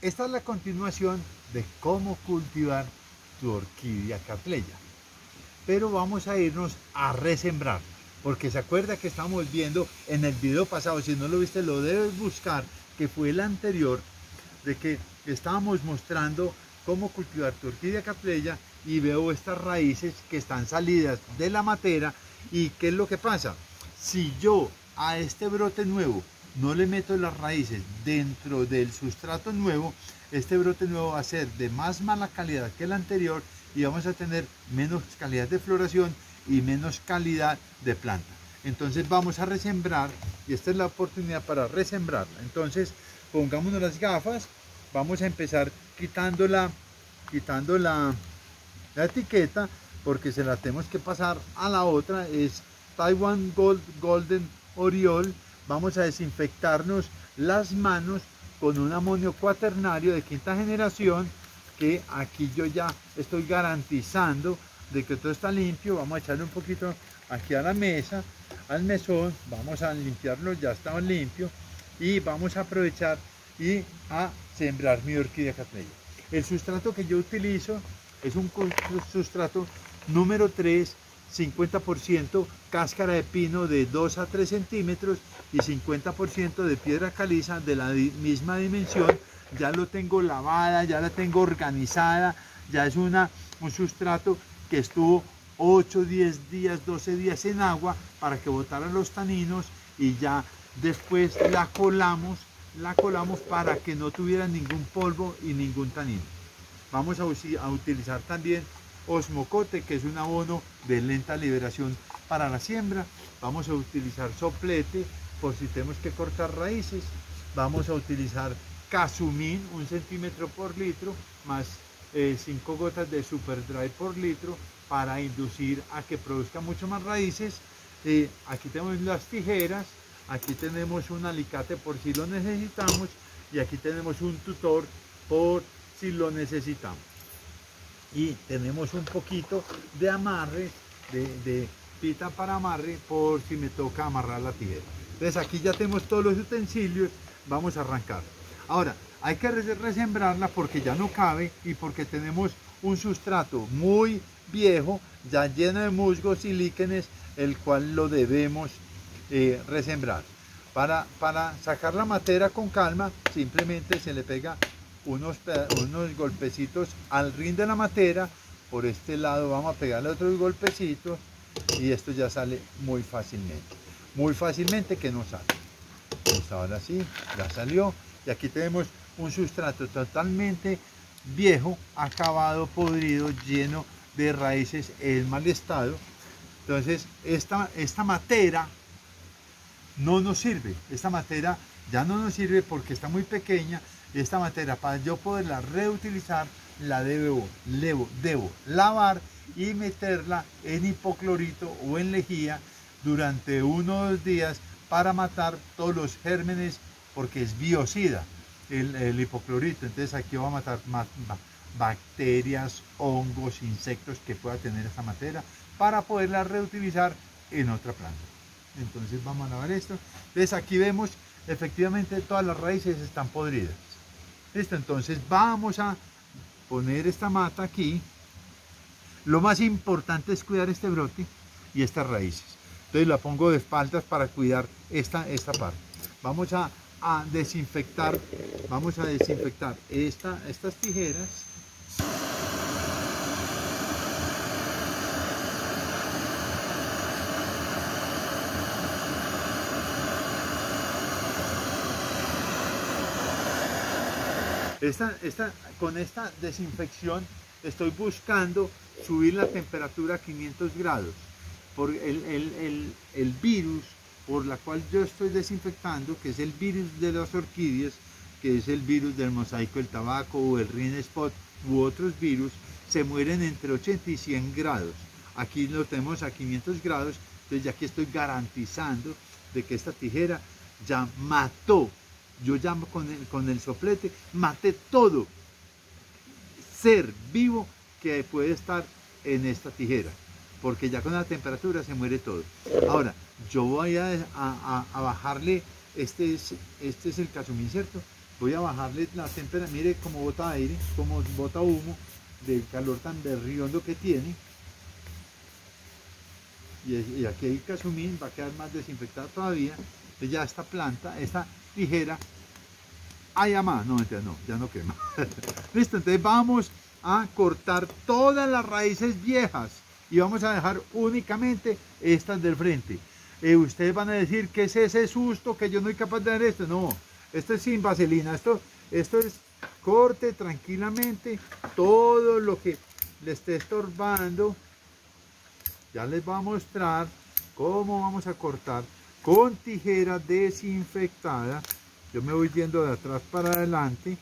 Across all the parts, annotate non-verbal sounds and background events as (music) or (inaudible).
esta es la continuación de cómo cultivar tu orquídea capleya. Pero vamos a irnos a resembrar, porque se acuerda que estamos viendo en el video pasado, si no lo viste lo debes buscar, que fue el anterior, de que estábamos mostrando cómo cultivar tu orquídea capleya y veo estas raíces que están salidas de la matera y qué es lo que pasa. Si yo a este brote nuevo no le meto las raíces dentro del sustrato nuevo, este brote nuevo va a ser de más mala calidad que el anterior y vamos a tener menos calidad de floración y menos calidad de planta. Entonces vamos a resembrar y esta es la oportunidad para resembrarla. Entonces pongámonos las gafas, vamos a empezar quitando la, quitando la, la etiqueta porque se la tenemos que pasar a la otra, es Taiwan Gold, Golden Oriol. Vamos a desinfectarnos las manos con un amonio cuaternario de quinta generación que aquí yo ya estoy garantizando de que todo está limpio. Vamos a echarle un poquito aquí a la mesa, al mesón, vamos a limpiarlo, ya está limpio y vamos a aprovechar y a sembrar mi orquídea catleya. El sustrato que yo utilizo es un sustrato número 3, 50% cáscara de pino de 2 a 3 centímetros y 50% de piedra caliza de la misma dimensión. Ya lo tengo lavada, ya la tengo organizada, ya es una, un sustrato que estuvo 8, 10 días, 12 días en agua para que botaran los taninos y ya después la colamos, la colamos para que no tuviera ningún polvo y ningún tanino. Vamos a, a utilizar también osmocote, que es un abono de lenta liberación para la siembra. Vamos a utilizar soplete por si tenemos que cortar raíces. Vamos a utilizar casumín, un centímetro por litro, más 5 eh, gotas de super dry por litro para inducir a que produzca mucho más raíces. Aquí tenemos las tijeras, aquí tenemos un alicate por si lo necesitamos y aquí tenemos un tutor por si lo necesitamos y tenemos un poquito de amarre, de, pita para amarre por si me toca amarrar la tijera. Entonces aquí ya tenemos todos los utensilios, vamos a arrancar. Ahora, hay que resembrarla porque ya no cabe y porque tenemos un sustrato muy viejo, ya lleno de musgos y líquenes, el cual lo debemos eh, resembrar. Para, para sacar la materia con calma, simplemente se le pega unos, unos golpecitos al rin de la matera. Por este lado vamos a pegarle otros golpecitos y esto ya sale muy fácilmente. Muy fácilmente que no sale. Pues ahora sí, ya salió. Y aquí tenemos un sustrato totalmente viejo, acabado, podrido, lleno de raíces en mal estado. Entonces, esta, esta matera no nos sirve. Esta matera ya no nos sirve porque está muy pequeña esta materia para yo poderla reutilizar la debo, debo lavar y meterla en hipoclorito o en lejía durante uno o dos días para matar todos los gérmenes porque es biocida el, hipoclorito. Entonces aquí va a matar bacterias, hongos, insectos que pueda tener esta materia para poderla reutilizar en otra planta. Entonces vamos a lavar esto. Entonces aquí vemos efectivamente todas las raíces están podridas Entonces vamos a poner esta mata aquí. Lo más importante es cuidar este brote y estas raíces. Entonces la pongo de espaldas para cuidar esta, esta parte. Vamos a, a desinfectar, vamos a desinfectar esta, estas tijeras Esta, esta, con esta desinfección estoy buscando subir la temperatura a 500 grados. Por el, el, virus por la cual yo estoy desinfectando, que es el virus de las orquídeas, que es el virus del mosaico del tabaco o el rin spot u otros virus, se mueren entre 80 y 100 grados. Aquí lo tenemos a 500 grados, entonces ya aquí estoy garantizando de que esta tijera ya mató yo llamo con el, con el soplete, maté todo ser vivo que puede estar en esta tijera, porque ya con la temperatura se muere todo. Ahora, yo voy a, bajarle, este es, este es el casumín, ¿cierto? voy a bajarle la temperatura, mire cómo bota aire, cómo bota humo, del calor tan berriondo que tiene. Y, aquí el casumín va a quedar más desinfectada todavía. Ya esta planta, esta tijera, ay ama, no, no, ya no quema. (laughs) Listo, entonces vamos a cortar todas las raíces viejas y vamos a dejar únicamente estas del frente. Eh, ustedes van a decir, ¿qué es ese susto que yo no soy capaz de hacer esto? No, esto es sin vaselina, esto, esto es corte tranquilamente todo lo que le esté estorbando. Ya les voy a mostrar cómo vamos a cortar con tijera desinfectada. Yo me voy yendo de atrás para adelante.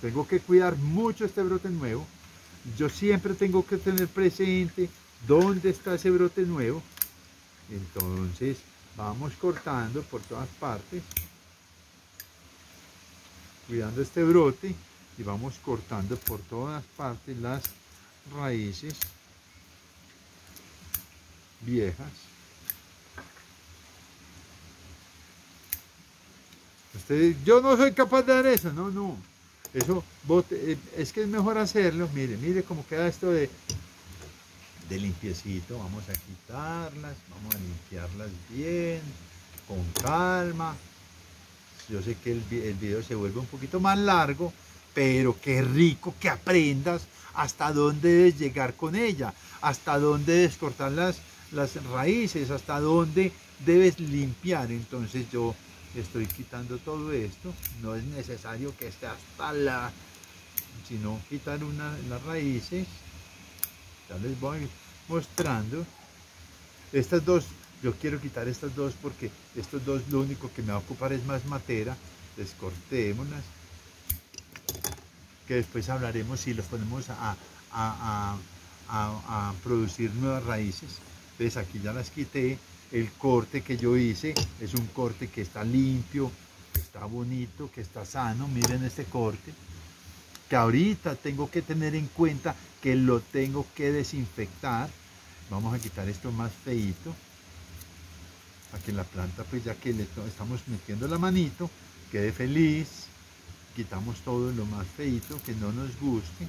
Tengo que cuidar mucho este brote nuevo. Yo siempre tengo que tener presente dónde está ese brote nuevo. Entonces vamos cortando por todas partes cuidando este brote y vamos cortando por todas partes las raíces viejas yo no soy capaz de dar eso no no eso eh, es que es mejor hacerlo mire mire cómo queda esto de de limpiecito vamos a quitarlas vamos a limpiarlas bien con calma yo sé que el, video se vuelve un poquito más largo, pero qué rico que aprendas hasta dónde debes llegar con ella, hasta dónde debes cortar las, las raíces, hasta dónde debes limpiar. Entonces yo estoy quitando todo esto, no es necesario que esté hasta la, sino quitar una, las raíces. Ya les voy mostrando. Estas dos yo quiero quitar estas dos porque estos dos lo único que me va a ocupar es más materia, descortémoslas, que después hablaremos si los ponemos a, a, producir nuevas raíces. Entonces aquí ya las quité, el corte que yo hice es un corte que está limpio, que está bonito, que está sano, miren este corte, que ahorita tengo que tener en cuenta que lo tengo que desinfectar, vamos a quitar esto más feito, que la planta, pues ya que le estamos metiendo la manito, quede feliz, quitamos todo lo más feito que no nos guste.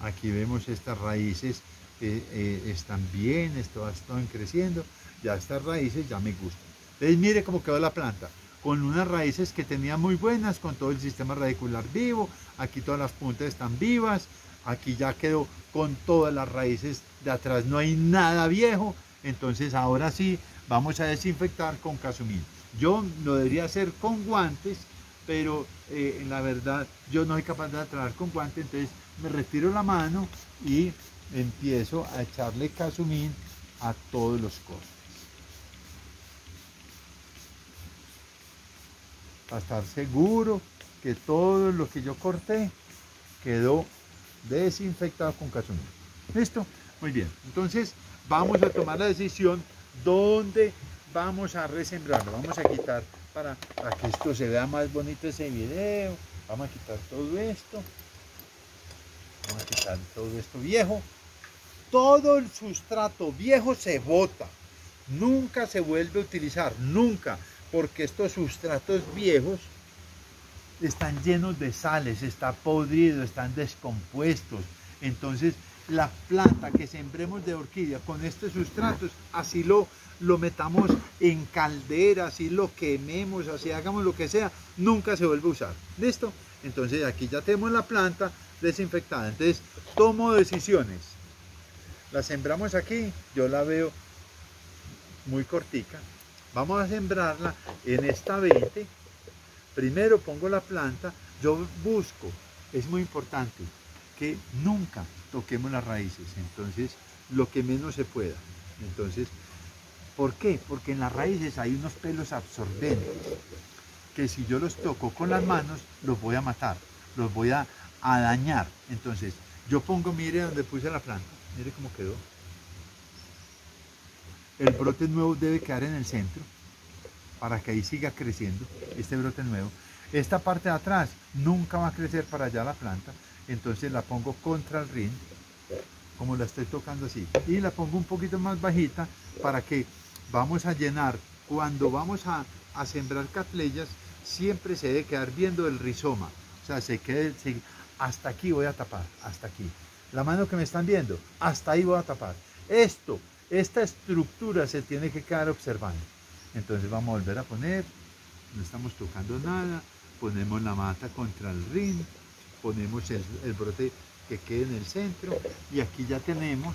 Aquí vemos estas raíces eh, eh, están bien, esto están creciendo, ya estas raíces ya me gustan. Entonces mire cómo quedó la planta, con unas raíces que tenía muy buenas, con todo el sistema radicular vivo, aquí todas las puntas están vivas, aquí ya quedó con todas las raíces de atrás, no hay nada viejo, entonces ahora sí vamos a desinfectar con casumín. Yo lo debería hacer con guantes, pero eh, en la verdad yo no soy capaz de trabajar con guantes, entonces me retiro la mano y empiezo a echarle casumín a todos los cortes. Para estar seguro que todo lo que yo corté quedó desinfectado con casumín. ¿Listo? Muy bien. Entonces vamos a tomar la decisión dónde vamos a resembrarlo. Vamos a quitar para, que esto se vea más bonito ese video. Vamos a quitar todo esto. Vamos a quitar todo esto viejo. Todo el sustrato viejo se bota. Nunca se vuelve a utilizar. Nunca. Porque estos sustratos viejos están llenos de sales, está podrido, están descompuestos. Entonces, la planta que sembremos de orquídea con estos sustratos, así lo, lo metamos en caldera, así lo quememos, así hagamos lo que sea, nunca se vuelve a usar. ¿Listo? Entonces aquí ya tenemos la planta desinfectada. Entonces tomo decisiones. La sembramos aquí, yo la veo muy cortica. Vamos a sembrarla en esta 20 primero pongo la planta, yo busco, es muy importante, que nunca toquemos las raíces, entonces lo que menos se pueda. Entonces, ¿por qué? Porque en las raíces hay unos pelos absorbentes, que si yo los toco con las manos, los voy a matar, los voy a, dañar. Entonces, yo pongo, mire donde puse la planta, mire cómo quedó. El brote nuevo debe quedar en el centro para que ahí siga creciendo este brote nuevo. Esta parte de atrás nunca va a crecer para allá la planta, entonces la pongo contra el rin, como la estoy tocando así. Y la pongo un poquito más bajita para que vamos a llenar. Cuando vamos a, sembrar catleyas, siempre se debe quedar viendo el rizoma. O sea, se quede, hasta aquí voy a tapar, hasta aquí. La mano que me están viendo, hasta ahí voy a tapar. Esto, esta estructura se tiene que quedar observando. Entonces vamos a volver a poner, no estamos tocando nada, ponemos la mata contra el rin, ponemos el, brote que quede en el centro y aquí ya tenemos,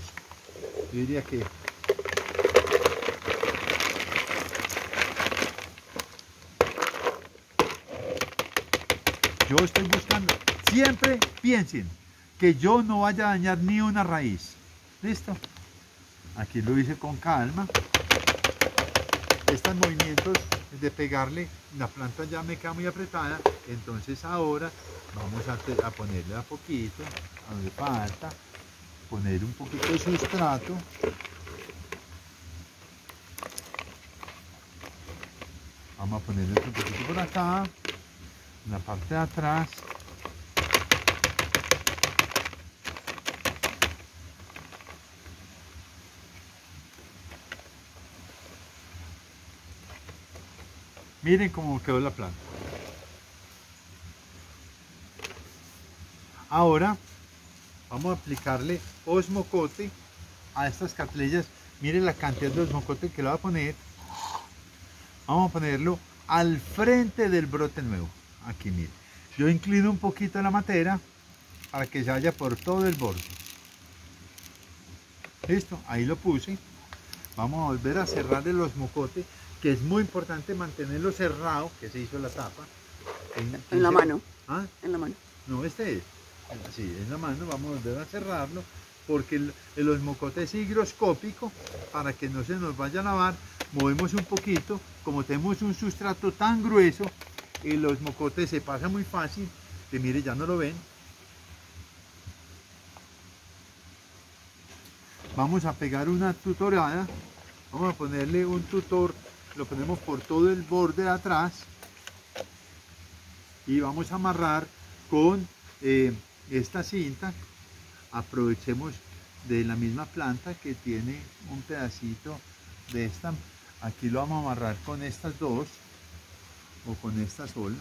yo diría que yo estoy buscando, siempre piensen que yo no vaya a dañar ni una raíz. ¿Listo? Aquí lo hice con calma. Estos movimientos de pegarle, la planta ya me queda muy apretada, entonces ahora vamos a, ponerle a poquito, a donde falta, poner un poquito de sustrato. Vamos a ponerle un poquito por acá, en la parte de atrás. Miren cómo quedó la planta. Ahora vamos a aplicarle osmocote a estas catleyas. Miren la cantidad de osmocote que le voy a poner. Vamos a ponerlo al frente del brote nuevo. Aquí miren. Yo inclino un poquito la matera para que se vaya por todo el borde. Listo, ahí lo puse. Vamos a volver a cerrar el osmocote, que es muy importante mantenerlo cerrado, que se hizo la tapa. En, la mano. ¿Ah? En la mano. No, este es así en la mano, vamos a volver a cerrarlo porque el, osmocote es higroscópico para que no se nos vaya a lavar movemos un poquito como tenemos un sustrato tan grueso el osmocote se pasa muy fácil que mire ya no lo ven vamos a pegar una tutorada vamos a ponerle un tutor lo ponemos por todo el borde de atrás y vamos a amarrar con eh, esta cinta. Aprovechemos de la misma planta que tiene un pedacito de esta. Aquí lo vamos a amarrar con estas dos o con esta sola.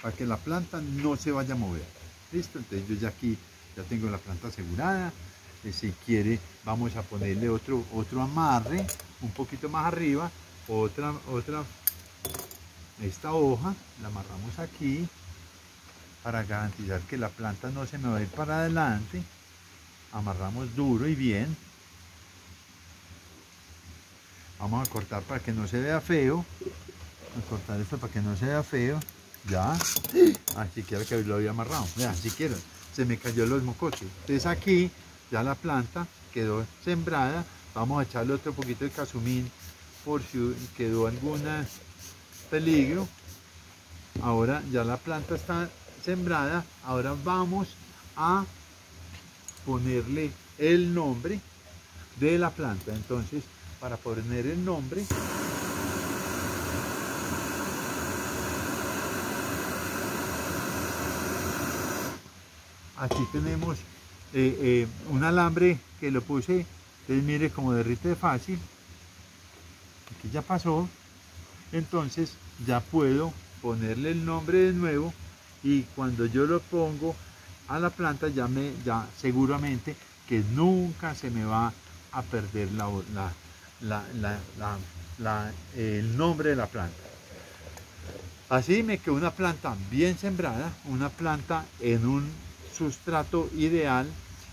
Para que la planta no se vaya a mover. Listo entonces yo ya aquí ya tengo la planta asegurada si quiere vamos a ponerle otro otro amarre un poquito más arriba otra otra esta hoja la amarramos aquí para garantizar que la planta no se me va a ir para adelante. Amarramos duro y bien. Vamos a cortar para que no se vea feo. A cortar esto para que no se vea feo. Ya. Así quiero que lo había amarrado. Vean si quiero. Se me cayó los mocotes entonces aquí ya la planta quedó sembrada vamos a echarle otro poquito de casumín por si quedó alguna peligro. Ahora ya la planta está sembrada. Ahora vamos a ponerle el nombre de la planta. Entonces, para poner el nombre, aquí tenemos eh, eh, un alambre que lo puse, entonces mire como derrite fácil, aquí ya pasó, entonces ya puedo ponerle el nombre de nuevo y cuando yo lo pongo a la planta ya me ya seguramente que nunca se me va a perder el nombre de la planta. Así me quedó una planta bien sembrada una planta en un sustrato ideal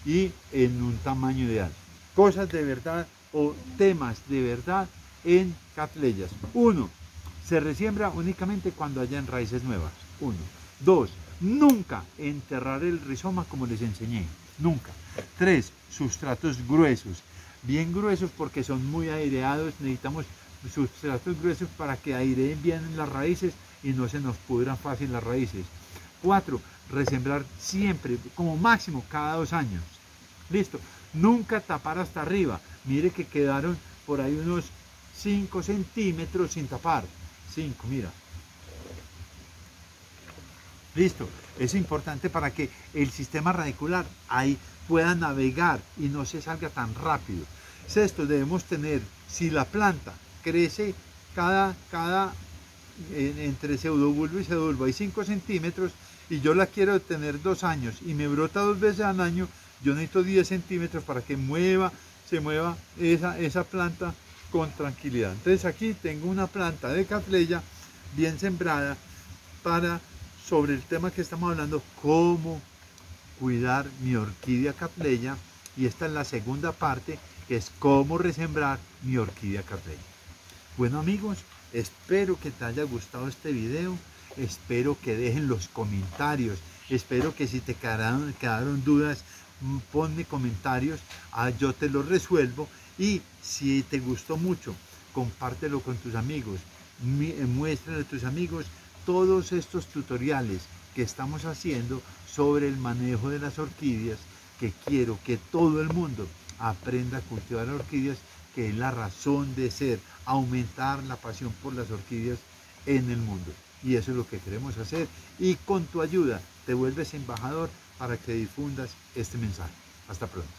y en un tamaño ideal cosas de verdad o temas de verdad en catleyas uno se resiembra únicamente cuando hayan raíces nuevas. Uno. Dos, nunca enterrar el rizoma como les enseñé. Nunca. Tres, sustratos gruesos. Bien gruesos porque son muy aireados. Necesitamos sustratos gruesos para que aireen bien las raíces y no se nos pudran fácil las raíces. Cuatro, resembrar siempre, como máximo cada dos años. Listo. Nunca tapar hasta arriba. Mire que quedaron por ahí unos 5 centímetros sin tapar. 5, mira. Listo, es importante para que el sistema radicular ahí pueda navegar y no se salga tan rápido. Sexto, debemos tener, si la planta crece cada, cada entre pseudobulbo y pseudobulbo hay 5 centímetros y yo la quiero tener dos años y me brota dos veces al año, yo necesito 10 centímetros para que mueva, se mueva esa, esa planta con tranquilidad. Entonces aquí tengo una planta de caplaya bien sembrada para sobre el tema que estamos hablando, cómo cuidar mi orquídea capleya y esta es la segunda parte que es cómo resembrar mi orquídea capleya. Bueno amigos, espero que te haya gustado este video, espero que dejen los comentarios, espero que si te quedaron, quedaron dudas, mm, ponme comentarios, ah, yo te los resuelvo. Y si te gustó mucho, compártelo con tus amigos, eh, muéstrale a tus amigos todos estos tutoriales que estamos haciendo sobre el manejo de las orquídeas, que quiero que todo el mundo aprenda a cultivar orquídeas, que es la razón de ser, aumentar la pasión por las orquídeas en el mundo. Y eso es lo que queremos hacer. Y con tu ayuda te vuelves embajador para que difundas este mensaje. Hasta pronto.